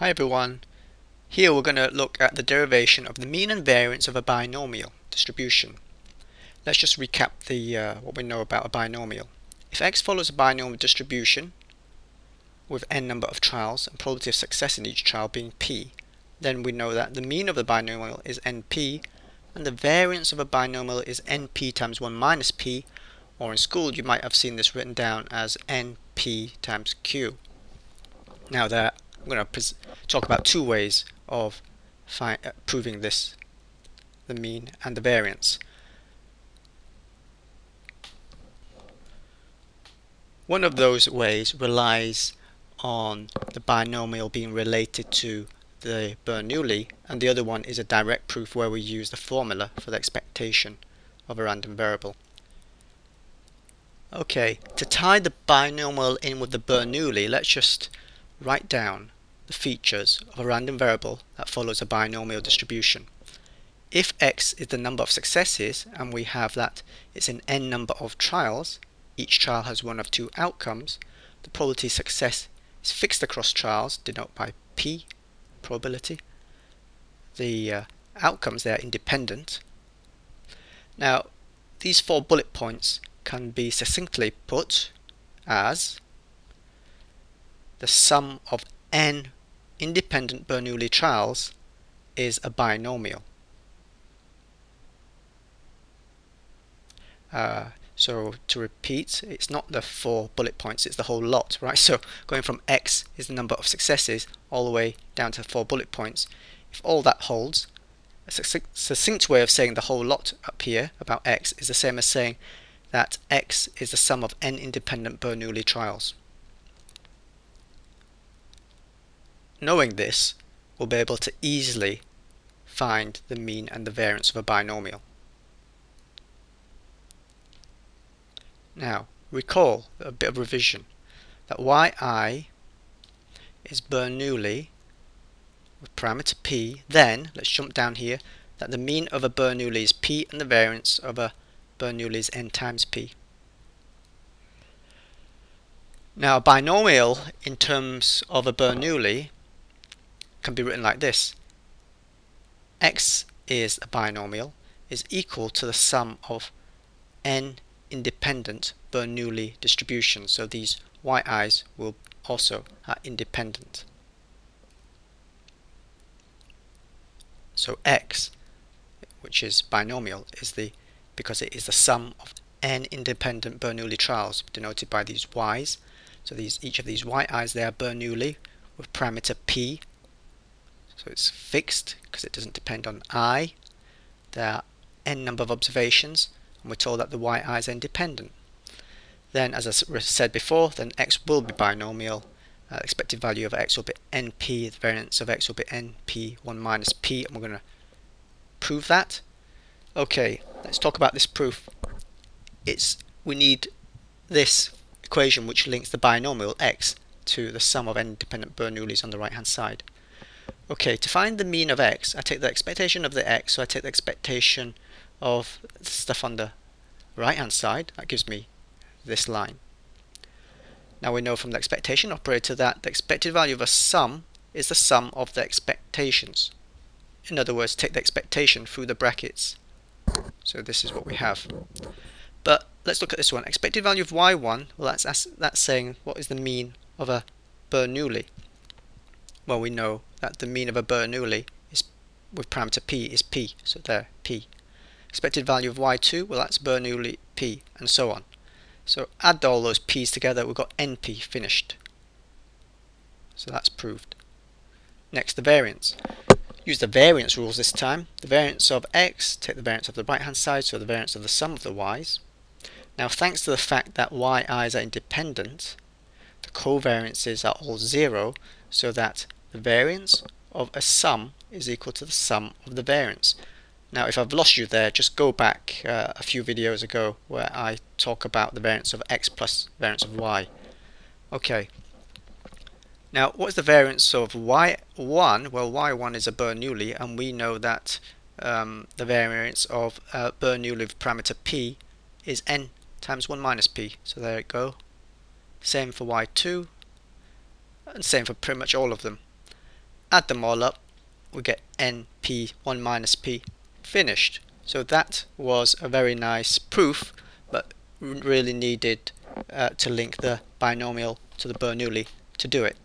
Hi everyone. Here we're going to look at the derivation of the mean and variance of a binomial distribution. Let's just recap the uh, what we know about a binomial. If x follows a binomial distribution with n number of trials and probability of success in each trial being p, then we know that the mean of the binomial is np and the variance of a binomial is np times 1 minus p or in school you might have seen this written down as np times q. Now there I'm going to talk about two ways of uh, proving this, the mean and the variance. One of those ways relies on the binomial being related to the Bernoulli and the other one is a direct proof where we use the formula for the expectation of a random variable. Okay, to tie the binomial in with the Bernoulli, let's just write down the features of a random variable that follows a binomial distribution. If x is the number of successes and we have that it's an n number of trials, each trial has one of two outcomes, the probability of success is fixed across trials, denoted by p, probability. The uh, outcomes there are independent. Now, these four bullet points can be succinctly put as the sum of n independent Bernoulli trials is a binomial. Uh, so to repeat, it's not the four bullet points, it's the whole lot, right? So going from x is the number of successes all the way down to four bullet points. If all that holds, a succinct way of saying the whole lot up here about x is the same as saying that x is the sum of n independent Bernoulli trials. Knowing this, we'll be able to easily find the mean and the variance of a binomial. Now, recall a bit of revision that yi is Bernoulli with parameter p, then, let's jump down here, that the mean of a Bernoulli is p and the variance of a Bernoulli is n times p. Now a binomial in terms of a Bernoulli can be written like this. x is a binomial is equal to the sum of n independent Bernoulli distributions. So these yi's will also are independent. So x, which is binomial, is the because it is the sum of n independent Bernoulli trials denoted by these y's. So these each of these yi's they are Bernoulli with parameter p so it's fixed because it doesn't depend on i. There are n number of observations and we're told that the yi is independent. Then as I said before, then x will be binomial. Uh, expected value of x will be np, the variance of x will be np 1 minus p and we're going to prove that. Okay, let's talk about this proof. It's We need this equation which links the binomial x to the sum of n independent Bernoullis on the right hand side. Okay, to find the mean of x, I take the expectation of the x, so I take the expectation of stuff on the right hand side, that gives me this line. Now we know from the expectation operator that the expected value of a sum is the sum of the expectations. In other words, take the expectation through the brackets. So this is what we have. But let's look at this one. Expected value of y1, well that's, that's saying what is the mean of a Bernoulli. Well we know that the mean of a Bernoulli is with parameter p is p, so there, p. Expected value of y2, well that's Bernoulli p, and so on. So add all those p's together, we've got np finished. So that's proved. Next, the variance. Use the variance rules this time. The variance of x, take the variance of the right hand side, so the variance of the sum of the y's. Now thanks to the fact that yi's are independent, the covariances are all zero, so that the variance of a sum is equal to the sum of the variance. Now if I've lost you there, just go back uh, a few videos ago where I talk about the variance of x plus variance of y. Okay. Now what's the variance of y1? Well y1 is a Bernoulli and we know that um, the variance of uh, Bernoulli with parameter p is n times 1 minus p. So there it go. Same for y2 and same for pretty much all of them. Add them all up, we get np1 minus p finished. So that was a very nice proof, but really needed uh, to link the binomial to the Bernoulli to do it.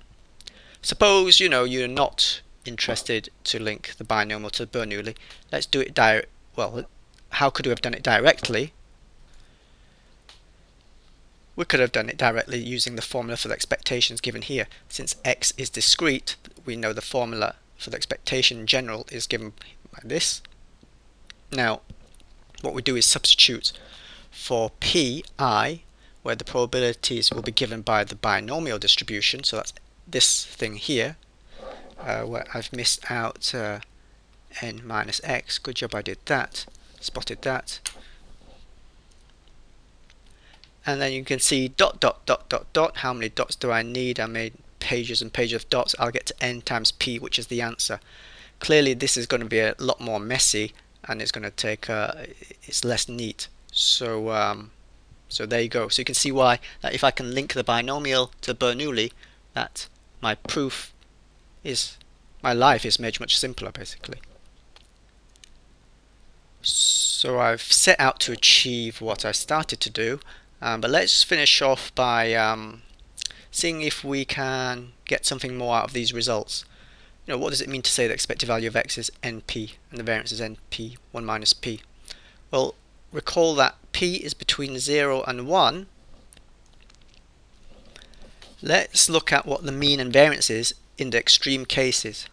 Suppose you know you're not interested to link the binomial to the Bernoulli. Let's do it direct. Well, how could we have done it directly? We could have done it directly using the formula for the expectations given here. Since x is discrete, we know the formula for the expectation in general is given by this. Now, what we do is substitute for pi, where the probabilities will be given by the binomial distribution, so that's this thing here, uh, where I've missed out uh, n minus x. Good job I did that, spotted that. And then you can see dot dot dot dot dot, how many dots do I need? I made pages and pages of dots. I'll get to n times p, which is the answer. Clearly this is going to be a lot more messy and it's going to take, uh, it's less neat. So, um, so there you go. So you can see why that if I can link the binomial to Bernoulli, that my proof is, my life is made much simpler basically. So I've set out to achieve what I started to do, um, but let's finish off by um, seeing if we can get something more out of these results. You know, what does it mean to say the expected value of x is np and the variance is np 1 minus p? Well, recall that p is between 0 and 1. Let's look at what the mean and variance is in the extreme cases,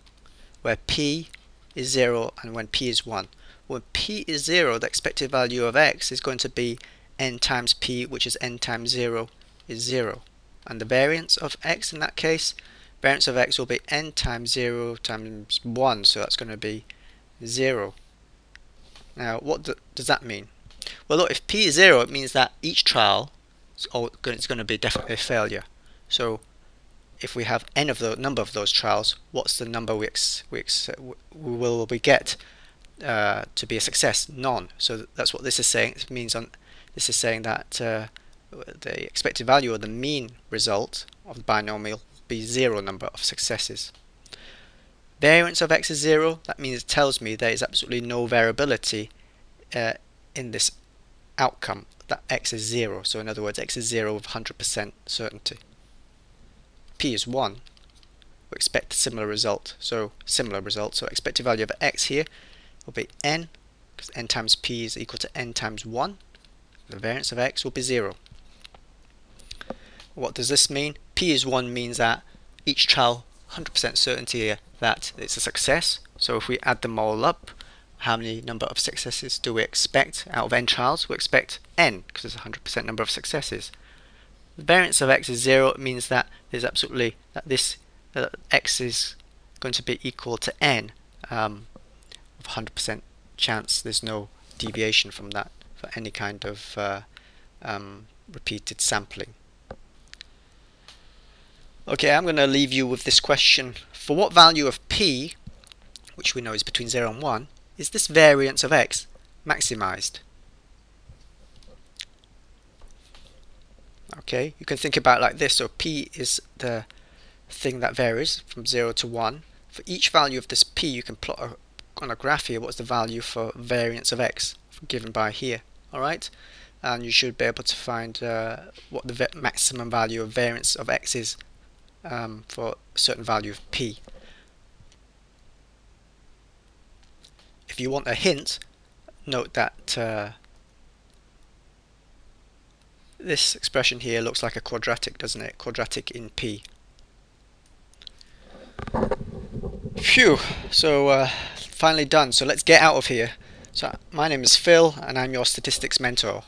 where p is 0 and when p is 1. When p is 0, the expected value of x is going to be n times p, which is n times 0 is 0 and the variance of x in that case variance of x will be n times 0 times 1 so that's going to be 0 now what does that mean? Well look if p is 0 it means that each trial is going to be definitely a failure. So if we have n of the number of those trials what's the number we, ex, we, ex, we will we get uh, to be a success? None. So that's what this is saying. It means on this is saying that uh, the expected value or the mean result of the binomial be zero number of successes. Variance of x is zero, that means it tells me there is absolutely no variability uh, in this outcome, that x is zero. So in other words, x is zero with 100% certainty. p is 1, we expect a similar result. So similar result, so expected value of x here will be n, because n times p is equal to n times 1. The variance of x will be 0. What does this mean? P is 1 means that each trial 100% certainty that it's a success. So if we add them all up, how many number of successes do we expect out of n trials? We expect n because it's 100% number of successes. The variance of x is 0 it means that there's absolutely that this uh, x is going to be equal to n um, with 100% chance there's no deviation from that for any kind of uh, um, repeated sampling. Okay, I'm going to leave you with this question. For what value of p, which we know is between 0 and 1, is this variance of x maximized? Okay, you can think about like this. So p is the thing that varies from 0 to 1. For each value of this p, you can plot a, on a graph here what's the value for variance of x given by here. Alright, and you should be able to find uh, what the maximum value of variance of x is um, for a certain value of p. If you want a hint, note that uh, this expression here looks like a quadratic, doesn't it? Quadratic in p. Phew, so uh, finally done. So let's get out of here. So my name is Phil and I'm your statistics mentor.